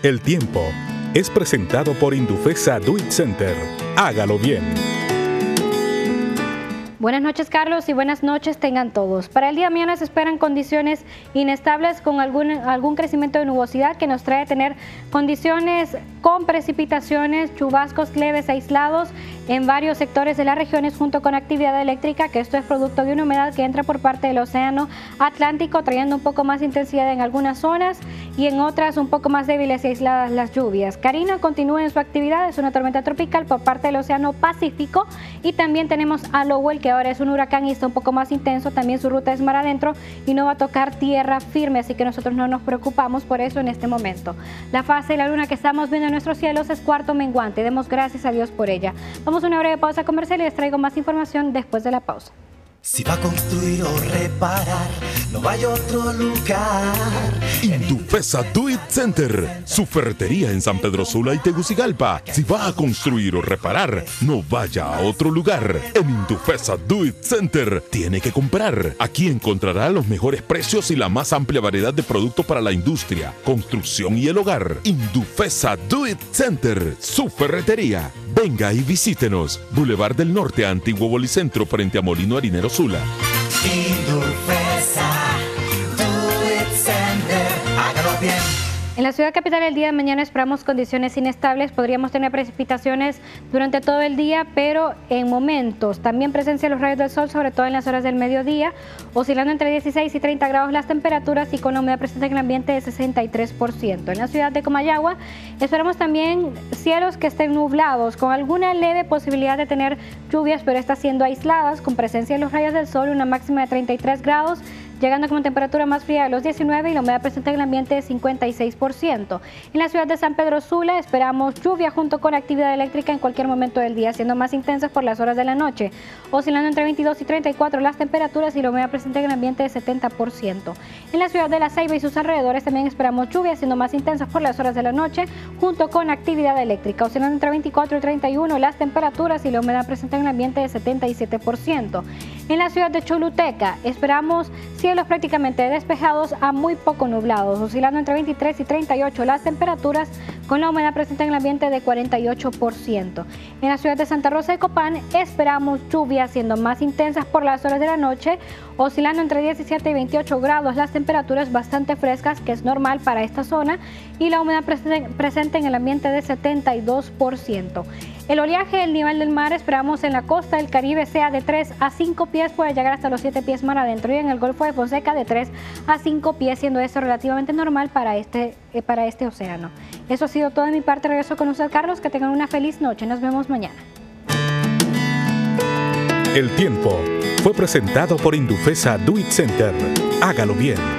El tiempo es presentado por Indufesa Do It Center. Hágalo bien. Buenas noches Carlos y buenas noches tengan todos. Para el día mañana se esperan condiciones inestables con algún, algún crecimiento de nubosidad que nos trae a tener condiciones con precipitaciones, chubascos leves aislados en varios sectores de las regiones junto con actividad eléctrica, que esto es producto de una humedad que entra por parte del océano Atlántico trayendo un poco más intensidad en algunas zonas y en otras un poco más débiles y aisladas las lluvias. Karina continúa en su actividad, es una tormenta tropical por parte del océano Pacífico y también tenemos a Lowell que ahora es un huracán y está un poco más intenso, también su ruta es mar adentro y no va a tocar tierra firme, así que nosotros no nos preocupamos por eso en este momento. La fase de la luna que estamos viendo en nuestros cielos es cuarto menguante, demos gracias a Dios por ella. Vamos a una breve pausa comercial y les traigo más información después de la pausa. Si va a construir o reparar, no vaya a otro lugar. Indufesa Do It Center, su ferretería en San Pedro Sula y Tegucigalpa. Si va a construir o reparar, no vaya a otro lugar. En Indufesa Do It Center tiene que comprar. Aquí encontrará los mejores precios y la más amplia variedad de productos para la industria, construcción y el hogar. Indufesa Do It Center, su ferretería. Venga y visítenos. Boulevard del Norte, Antiguo Bolicentro, frente a Molino Harinero Sula. En la ciudad capital el día de mañana esperamos condiciones inestables, podríamos tener precipitaciones durante todo el día, pero en momentos. También presencia de los rayos del sol, sobre todo en las horas del mediodía, oscilando entre 16 y 30 grados las temperaturas y con la humedad presente en el ambiente de 63%. En la ciudad de Comayagua esperamos también cielos que estén nublados, con alguna leve posibilidad de tener lluvias, pero estas siendo aisladas, con presencia de los rayos del sol, una máxima de 33 grados, llegando una temperatura más fría de los 19 y la humedad presente en el ambiente de 56%. En la ciudad de San Pedro Sula esperamos lluvia junto con actividad eléctrica en cualquier momento del día, siendo más intensas por las horas de la noche, oscilando entre 22 y 34 las temperaturas y la humedad presente en el ambiente de 70%. En la ciudad de La Ceiba y sus alrededores también esperamos lluvia, siendo más intensas por las horas de la noche, junto con actividad eléctrica, oscilando entre 24 y 31 las temperaturas y la humedad presente en el ambiente de 77%. En la ciudad de Choluteca esperamos cielos prácticamente despejados a muy poco nublados, oscilando entre 23 y 38 las temperaturas con la humedad presente en el ambiente de 48%. En la ciudad de Santa Rosa de Copán esperamos lluvias siendo más intensas por las horas de la noche, oscilando entre 17 y 28 grados las temperaturas bastante frescas, que es normal para esta zona, y la humedad presente en el ambiente de 72%. El oleaje, el nivel del mar, esperamos en la costa del Caribe sea de 3 a 5 puede llegar hasta los 7 pies mar adentro y en el Golfo de Fonseca de 3 a 5 pies, siendo eso relativamente normal para este, eh, para este océano. Eso ha sido todo de mi parte. Regreso con usted, Carlos. Que tengan una feliz noche. Nos vemos mañana. El tiempo fue presentado por Indufesa Do Center. Hágalo bien.